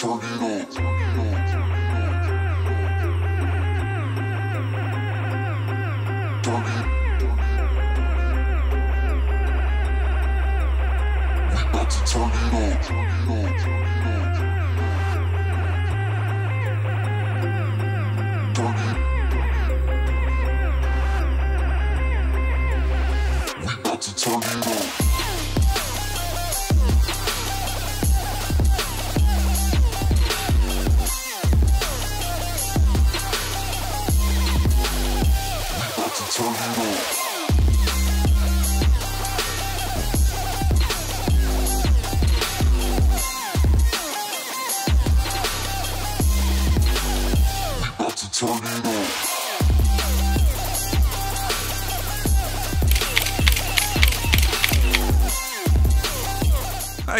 次の。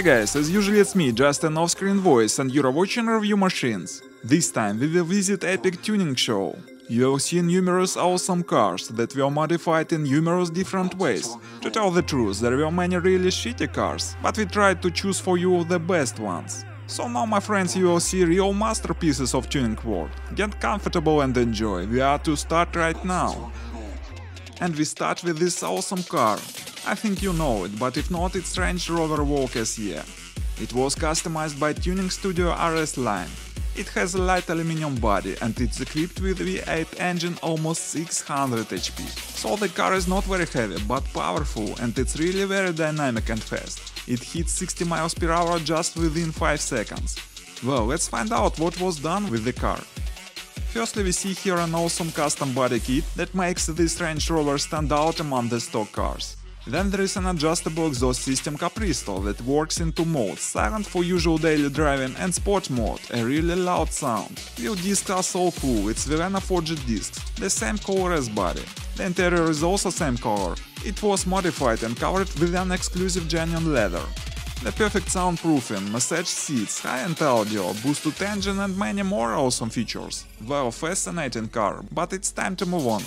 Hi guys, as usually it's me, just an off-screen voice, and you're watching Review Machines. This time we will visit Epic Tuning Show. You will see numerous awesome cars that were modified in numerous different ways. To tell the truth, there were many really shitty cars, but we tried to choose for you the best ones. So now my friends you will see real masterpieces of tuning world. Get comfortable and enjoy, we are to start right now. And we start with this awesome car. I think you know it, but if not, it's Range Rover Vogue SE. It was customized by Tuning Studio RS line. It has a light aluminum body and it's equipped with V8 engine almost 600 HP. So the car is not very heavy, but powerful and it's really very dynamic and fast. It hits 60 miles per hour just within 5 seconds. Well, let's find out what was done with the car. Firstly, we see here an awesome custom body kit that makes this Range Rover stand out among the stock cars. Then there is an adjustable exhaust system Capristo that works in two modes, silent for usual daily driving and sport mode, a really loud sound. Wheel discs are so cool, it's Verena forged discs, the same color as body. The interior is also same color. It was modified and covered with an exclusive genuine leather. The perfect soundproofing, massage seats, high-end audio, boosted engine and many more awesome features. Well, fascinating car, but it's time to move on.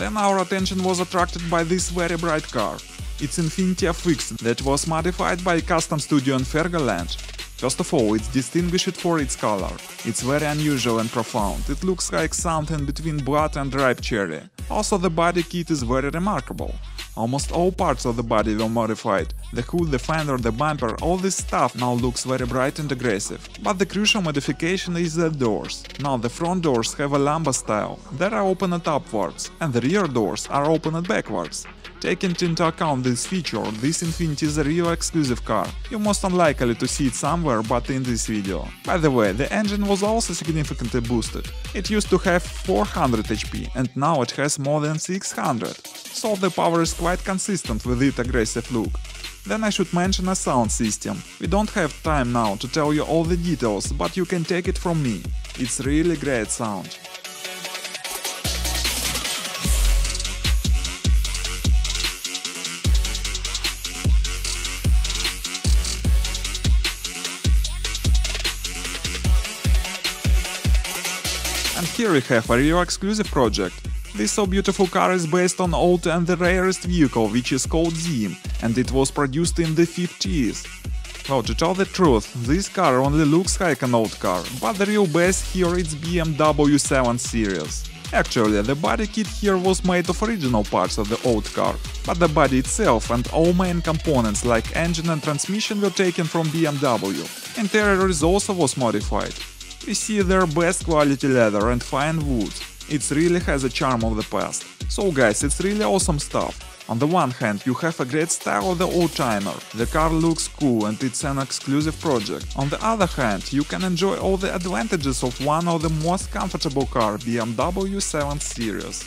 Then our attention was attracted by this very bright car. It's Infiniti FX that was modified by Custom Studio in Fergaland. First of all, it's distinguished for its color. It's very unusual and profound. It looks like something between blood and ripe cherry. Also, the body kit is very remarkable. Almost all parts of the body were modified. The hood, the fender, the bumper, all this stuff now looks very bright and aggressive. But the crucial modification is the doors. Now the front doors have a Lambo style. They are opened upwards, and the rear doors are opened backwards. Taking into account this feature, this Infiniti is a real exclusive car. You're most unlikely to see it somewhere but in this video. By the way, the engine was also significantly boosted. It used to have 400 HP and now it has more than 600. So the power is quite consistent with its aggressive look. Then I should mention a sound system. We don't have time now to tell you all the details, but you can take it from me. It's really great sound. And here we have a real exclusive project. This so beautiful car is based on old and the rarest vehicle which is called Zim and it was produced in the 50s. Well, to tell the truth, this car only looks like an old car, but the real base here is BMW 7 Series. Actually, the body kit here was made of original parts of the old car, but the body itself and all main components like engine and transmission were taken from BMW. Interior is also was modified. We see their best quality leather and fine wood. It really has a charm of the past. So guys, it's really awesome stuff. On the one hand, you have a great style of the old-timer, the car looks cool and it's an exclusive project. On the other hand, you can enjoy all the advantages of one of the most comfortable car, BMW 7 Series.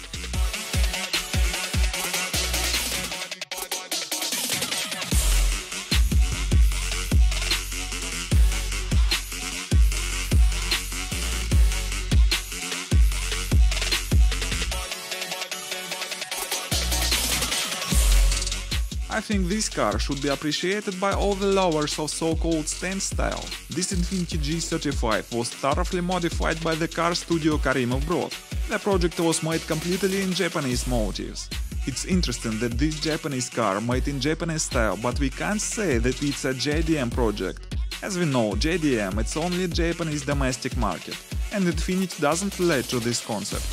I think this car should be appreciated by all the lovers of so-called stance style. This Infiniti G35 was thoroughly modified by the car studio Karimov Brod. The project was made completely in Japanese motives. It's interesting that this Japanese car made in Japanese style, but we can't say that it's a JDM project. As we know, JDM it's only Japanese domestic market, and Infiniti doesn't relate to this concept.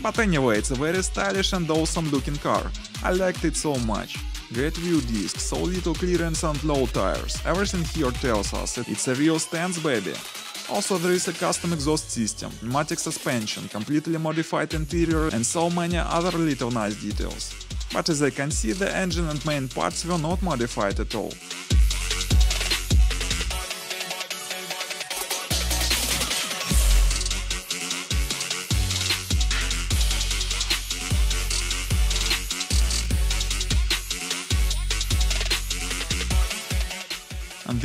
But anyway, it's a very stylish and awesome looking car. I liked it so much. Great view disc, so little clearance and low tires. Everything here tells us it's a real stance baby. Also there is a custom exhaust system, pneumatic suspension, completely modified interior and so many other little nice details. But as I can see the engine and main parts were not modified at all.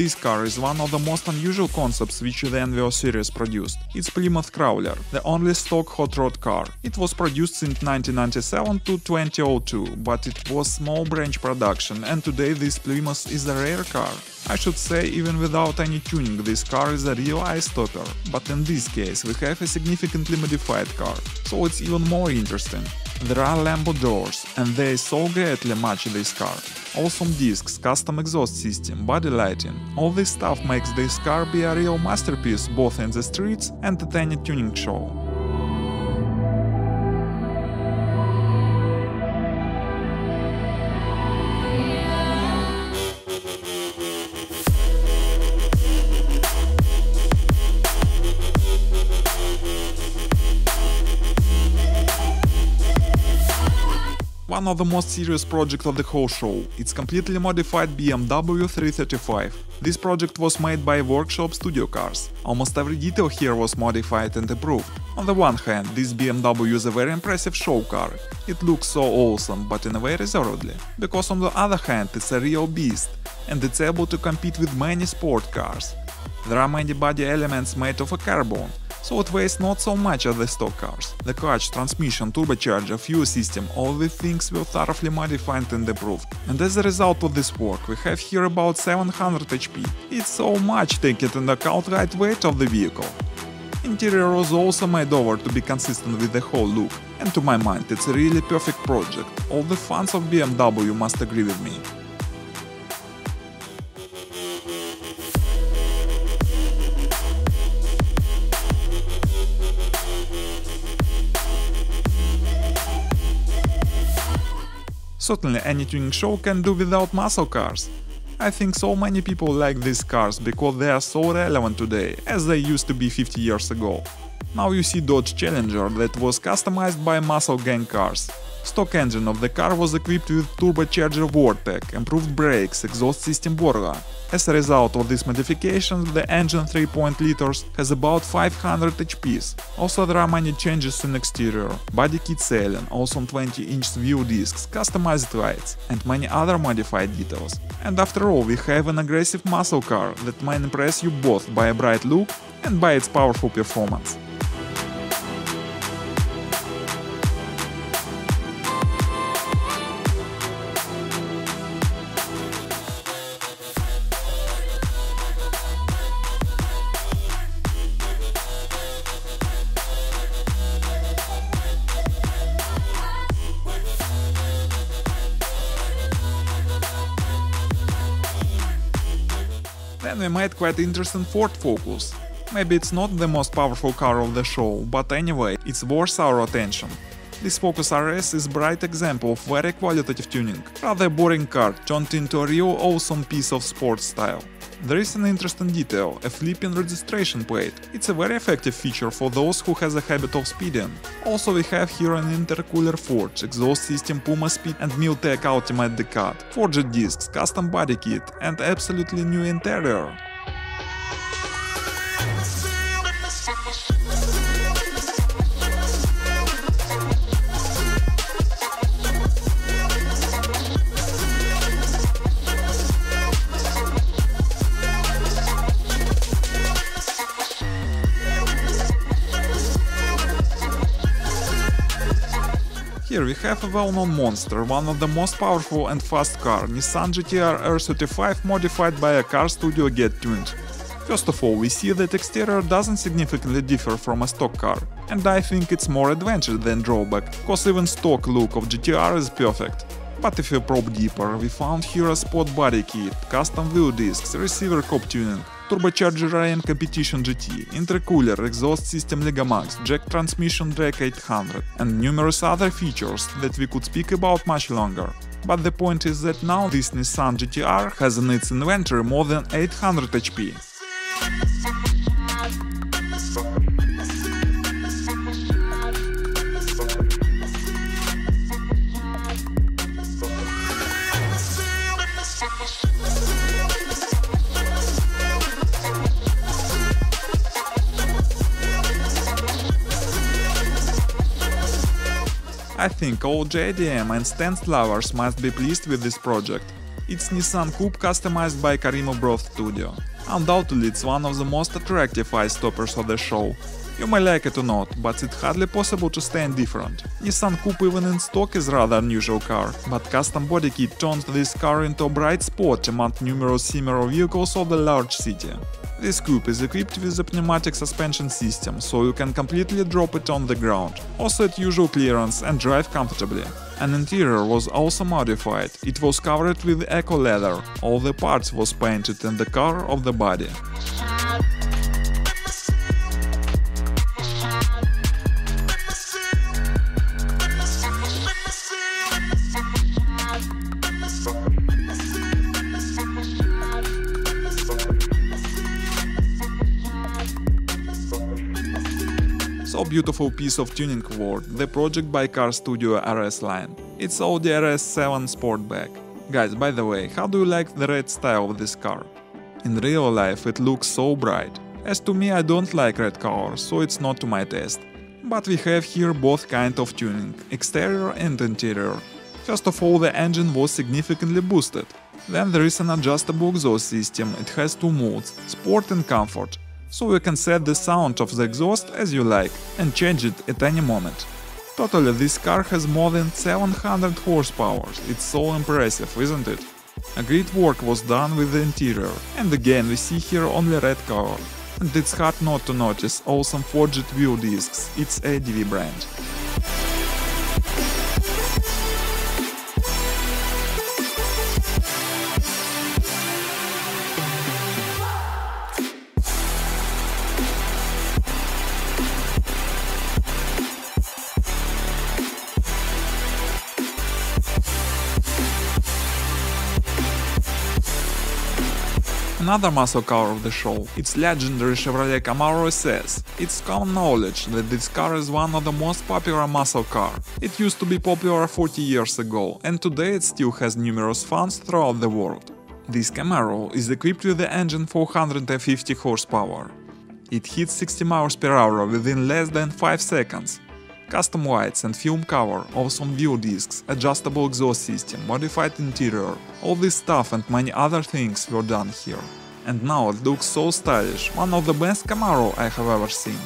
This car is one of the most unusual concepts which the Envio series produced. It's Plymouth Prowler, the only stock hot rod car. It was produced since 1997 to 2002, but it was small branch production and today this Plymouth is a rare car. I should say even without any tuning this car is a real eye-stopper, but in this case we have a significantly modified car, so it's even more interesting. There are Lambo doors, and they so greatly match this car. Awesome discs, custom exhaust system, body lighting. All this stuff makes this car be a real masterpiece both in the streets and at any tuning show. One of the most serious projects of the whole show. It's completely modified BMW 335. This project was made by Workshop Studio Cars. Almost every detail here was modified and improved. On the one hand, this BMW is a very impressive show car. It looks so awesome, but in a way reservedly. Because on the other hand, it's a real beast, and it's able to compete with many sport cars. There are many body elements made of a carbon, so it weighs not so much as the stock cars. The clutch, transmission, turbocharger, fuel system, all these things were thoroughly modified and improved. And as a result of this work, we have here about 700 HP. It's so much taking into account right weight of the vehicle. Interior was also made over to be consistent with the whole look, and to my mind it's a really perfect project. All the fans of BMW must agree with me. Certainly any tuning show can do without muscle cars. I think so many people like these cars because they are so relevant today, as they used to be 50 years ago. Now you see Dodge Challenger that was customized by muscle gang cars. Stock engine of the car was equipped with turbocharger Vortec, improved brakes, exhaust system Borla. As a result of these modifications, the engine 3.0 liters has about 500 HPs. Also there are many changes in exterior, body kit sailing, also 20-inch view discs, customized lights, and many other modified details. And after all, we have an aggressive muscle car that might impress you both by a bright look and by its powerful performance. Then we made quite interesting Ford Focus. Maybe it's not the most powerful car of the show, but anyway, it's worth our attention. This Focus RS is a bright example of very qualitative tuning, rather boring car turned into a real awesome piece of sports style. There is an interesting detail, a flipping registration plate. It's a very effective feature for those who has a habit of speeding. Also we have here an intercooler forge, exhaust system Puma Speed and Milltek Ultimate Decat, forged discs, custom body kit and absolutely new interior. Here we have a well-known monster, one of the most powerful and fast car, Nissan GTR R35 modified by a car studio Get Tuned. First of all, we see that exterior doesn't significantly differ from a stock car, and I think it's more adventure than drawback, cause even stock look of GTR is perfect. But if we probe deeper, we found here a sport body kit, custom wheel discs, receiver cop tuning, turbocharger Ryan Competition GT, intercooler, exhaust system Legamax, jack transmission Drake 800, and numerous other features that we could speak about much longer. But the point is that now this Nissan GTR has in its inventory more than 800 HP. I think all JDM and stance lovers must be pleased with this project. It's Nissan Coupe customized by Karimo Broth Studio. Undoubtedly it's one of the most attractive eye stoppers of the show. You may like it or not, but it's hardly possible to stay indifferent. Nissan Coupe even in stock is rather unusual car, but custom body kit turns this car into a bright spot among numerous similar vehicles of the large city. This coupe is equipped with a pneumatic suspension system, so you can completely drop it on the ground, also at usual clearance and drive comfortably. An interior was also modified, it was covered with eco leather, all the parts was painted in the color of the body. So beautiful piece of tuning award, the project by Car Studio RS line. It's Audi RS7 Sportback. Guys, by the way, how do you like the red style of this car? In real life it looks so bright. As to me I don't like red color, so it's not to my taste. But we have here both kind of tuning, exterior and interior. First of all the engine was significantly boosted. Then there is an adjustable exhaust system, it has two modes, sport and comfort so you can set the sound of the exhaust as you like and change it at any moment. Totally this car has more than 700 horsepower, it's so impressive, isn't it? A great work was done with the interior, and again we see here only red color. And it's hard not to notice awesome forged wheel discs, it's ADV brand. Another muscle car of the show, it's legendary Chevrolet Camaro SS. It's common knowledge that this car is one of the most popular muscle car. It used to be popular 40 years ago, and today it still has numerous fans throughout the world. This Camaro is equipped with the engine 450 horsepower. It hits 60 miles per hour within less than 5 seconds. Custom lights and film cover, awesome wheel discs, adjustable exhaust system, modified interior, all this stuff and many other things were done here. And now it looks so stylish, one of the best Camaro I have ever seen.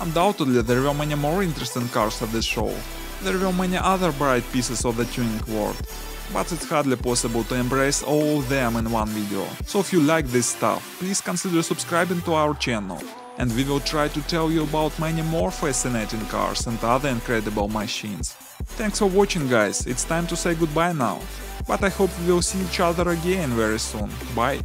Undoubtedly there were many more interesting cars at this show. There were many other bright pieces of the tuning world, but it's hardly possible to embrace all of them in one video. So if you like this stuff, please consider subscribing to our channel, and we will try to tell you about many more fascinating cars and other incredible machines. Thanks for watching guys, it's time to say goodbye now. But I hope we will see each other again very soon. Bye!